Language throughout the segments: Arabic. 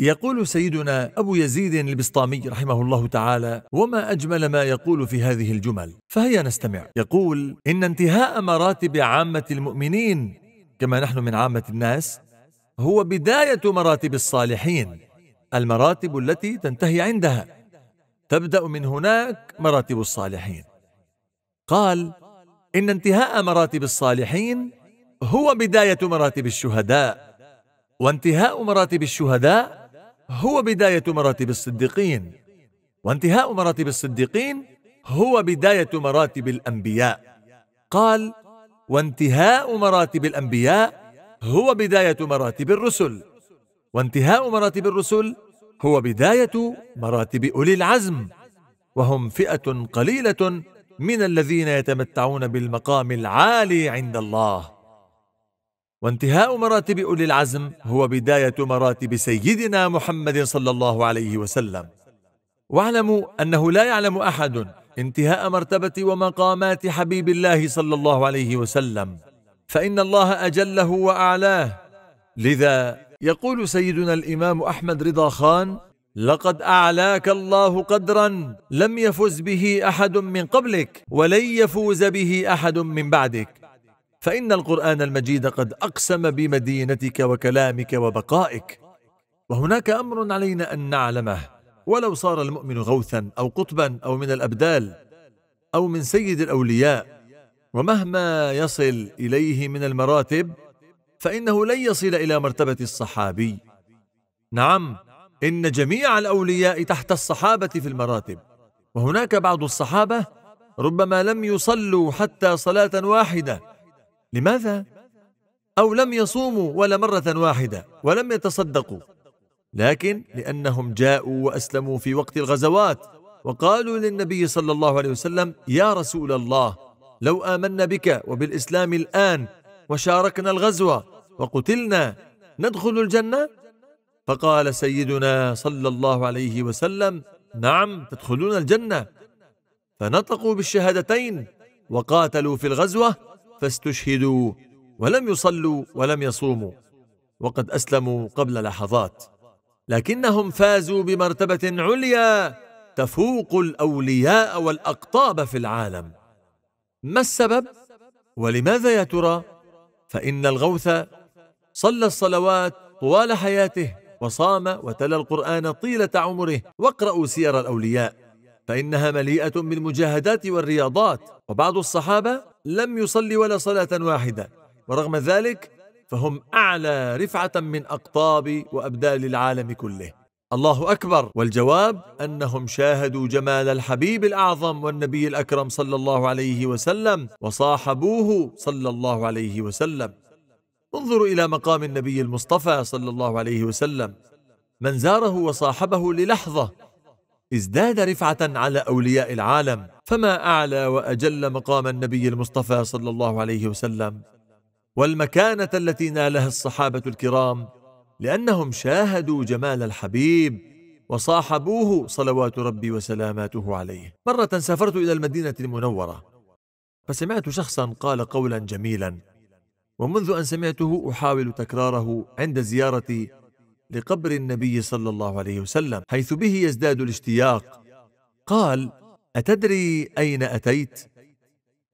يقول سيدنا أبو يزيد البسطامي رحمه الله تعالى وما أجمل ما يقول في هذه الجمل؟ فهيا نستمع. يقول إن انتهاء مراتب عامة المؤمنين كما نحن من عامة الناس هو بداية مراتب الصالحين المراتب التي تنتهي عندها. تبدأ من هناك مراتب الصالحين. قال إن انتهاء مراتب الصالحين هو بداية مراتب الشهداء وانتهاء مراتب الشهداء هو بداية مراتب الصديقين وانتهاء مراتب الصديقين هو بداية مراتب الأنبياء. قال وانتهاء مراتب الأنبياء هو بداية مراتب الرسل وانتهاء مراتب الرسل هو بداية مراتب أولي العزم وهم فئة قليلة من الذين يتمتعون بالمقام العالي عند الله. وانتهاء مراتب أولي العزم هو بداية مراتب سيدنا محمد صلى الله عليه وسلم. واعلموا أنه لا يعلم أحد انتهاء مرتبة ومقامات حبيب الله صلى الله عليه وسلم. فإن الله أجله وأعلاه. لذا يقول سيدنا الإمام أحمد رضا خان لقد أعلاك الله قدرا لم يفز به أحد من قبلك ولن يفوز به أحد من بعدك. فإن القرآن المجيد قد أقسم بمدينتك وكلامك وبقائك. وهناك أمر علينا أن نعلمه. ولو صار المؤمن غوثا أو قطبا أو من الأبدال أو من سيد الأولياء ومهما يصل إليه من المراتب فإنه لن يصل إلى مرتبة الصحابي. نعم إن جميع الأولياء تحت الصحابة في المراتب. وهناك بعض الصحابة ربما لم يصلوا حتى صلاة واحدة. لماذا؟ أو لم يصوموا ولا مرة واحدة ولم يتصدقوا. لكن لأنهم جاءوا وأسلموا في وقت الغزوات وقالوا للنبي صلى الله عليه وسلم يا رسول الله لو آمنا بك وبالإسلام الآن وشاركنا الغزوة وقتلنا ندخل الجنة؟ فقال سيدنا صلى الله عليه وسلم نعم تدخلون الجنة. فنطقوا بالشهادتين وقاتلوا في الغزوة فاستشهدوا ولم يصلوا ولم يصوموا وقد أسلموا قبل لحظات لكنهم فازوا بمرتبة عليا تفوق الأولياء والأقطاب في العالم ما السبب؟ ولماذا يا ترى؟ فإن الغوث صلى الصلوات طوال حياته وصام وتلا القرآن طيلة عمره واقرأوا سير الأولياء فإنها مليئة بالمجاهدات والرياضات وبعض الصحابة لم يصلي ولا صلاة واحدة. ورغم ذلك فهم أعلى رفعة من أقطاب وأبدال العالم كله. الله أكبر. والجواب أنهم شاهدوا جمال الحبيب الأعظم والنبي الأكرم صلى الله عليه وسلم وصاحبوه صلى الله عليه وسلم. انظروا إلى مقام النبي المصطفى صلى الله عليه وسلم. من زاره وصاحبه للحظة ازداد رفعة على أولياء العالم فما أعلى وأجل مقام النبي المصطفى صلى الله عليه وسلم. والمكانة التي نالها الصحابة الكرام لأنهم شاهدوا جمال الحبيب وصاحبوه صلوات ربي وسلاماته عليه. مرة سافرت إلى المدينة المنورة فسمعت شخصا قال قولا جميلا ومنذ أن سمعته أحاول تكراره عند زيارتي لقبر النبي صلى الله عليه وسلم حيث به يزداد الاشتياق. قال أتدري أين أتيت؟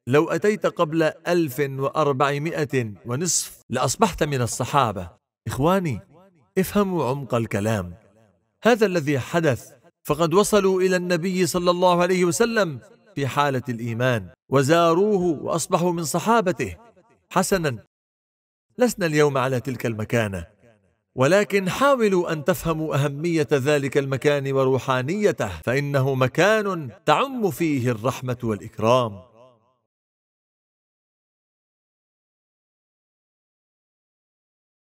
لو أتيت قبل ألف وأربعمائة ونصف لأصبحت من الصحابة. إخواني افهموا عمق الكلام. هذا الذي حدث فقد وصلوا إلى النبي صلى الله عليه وسلم في حالة الإيمان وزاروه وأصبحوا من صحابته. حسنا لسنا اليوم على تلك المكانة. ولكن حاولوا أن تفهموا أهمية ذلك المكان وروحانيته فإنه مكان تعم فيه الرحمة والإكرام.